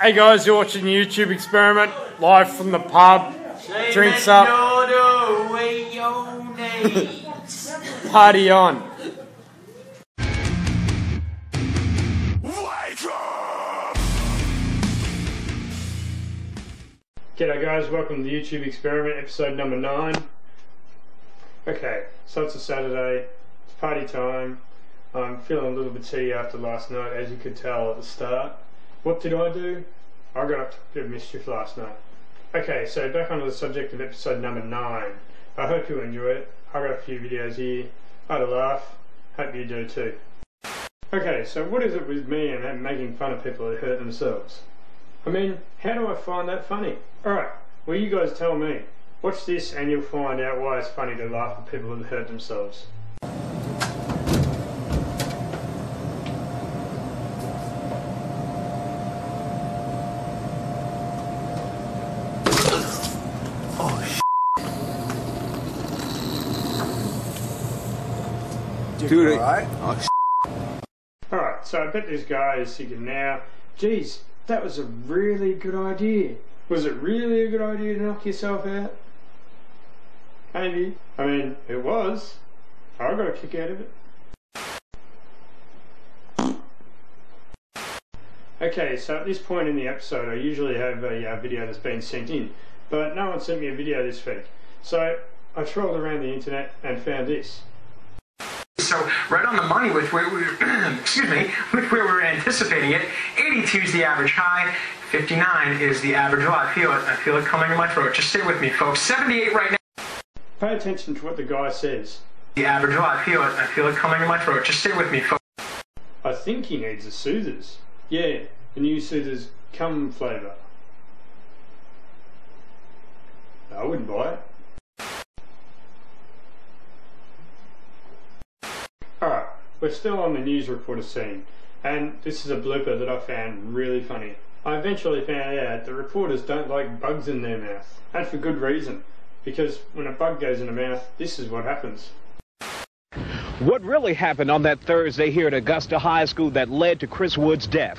Hey guys, you're watching the YouTube experiment live from the pub. Drinks up, party on. G'day guys, welcome to the YouTube experiment, episode number 9. Okay, so it's a Saturday, it's party time. I'm feeling a little bit tea after last night, as you could tell at the start. What did I do? I got up to a mischief last night. Okay, so back onto the subject of episode number 9. I hope you enjoy it. I got a few videos here. I had a laugh. Hope you do too. Okay, so what is it with me and making fun of people that hurt themselves? I mean, how do I find that funny? Alright, well you guys tell me. Watch this and you'll find out why it's funny to laugh at people that hurt themselves. Dude, Alright. oh, Alright, so I bet this guy is thinking now, geez, that was a really good idea. Was it really a good idea to knock yourself out? Maybe. I mean, it was. I got a kick out of it. Okay, so at this point in the episode, I usually have a uh, video that's been sent in, but no one sent me a video this week. So I trolled around the internet and found this. So right on the money with where we excuse me, with where we were anticipating it. 82 is the average high, 59 is the average low. I feel it. I feel it coming in my throat. Just stay with me, folks. 78 right now. Pay attention to what the guy says. The average low. I feel it. I feel it coming in my throat. Just stay with me, folks. I think he needs a soothers. Yeah, the new soothers cum flavour. I wouldn't buy it. Alright, we're still on the news reporter scene, and this is a blooper that I found really funny. I eventually found out that reporters don't like bugs in their mouth, and for good reason, because when a bug goes in the mouth, this is what happens. What really happened on that Thursday here at Augusta High School that led to Chris Wood's death?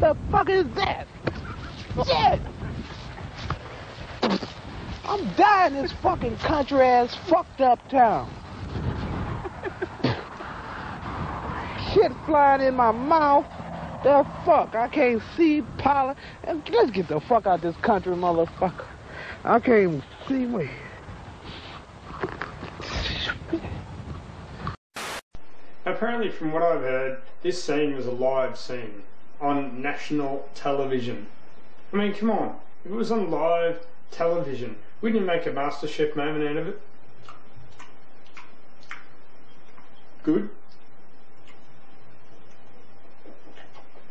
The fuck is that? Shit! I'm dying in this fucking country ass fucked up town. Shit flying in my mouth. The fuck? I can't see pollen. Let's get the fuck out this country, motherfucker. I can't even see me. Apparently, from what I've heard, this scene was a live scene on national television. I mean, come on. If it was on live television, wouldn't you make a MasterChef moment out of it? Good.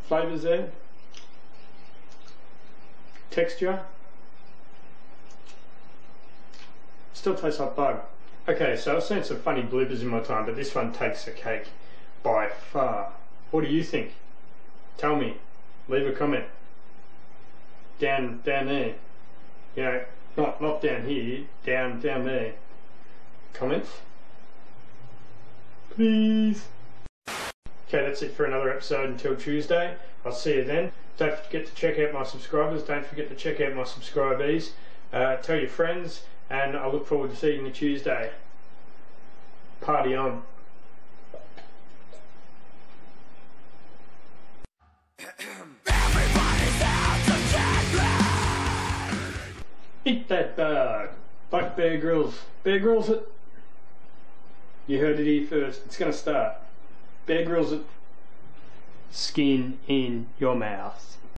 Flavours there. Texture. Still tastes like bug. Okay, so I've seen some funny bloopers in my time, but this one takes the cake by far. What do you think? Tell me. Leave a comment. Down down there. You know, not not down here, down down there. Comments? Please. Okay, that's it for another episode until Tuesday. I'll see you then. Don't forget to check out my subscribers. Don't forget to check out my subscribees. Uh, tell your friends, and I look forward to seeing you Tuesday. Party on. Eat that bug. Like Bear Grylls. Bear Grylls it. You heard it here first. It's gonna start. Bear Grylls. Skin in your mouth.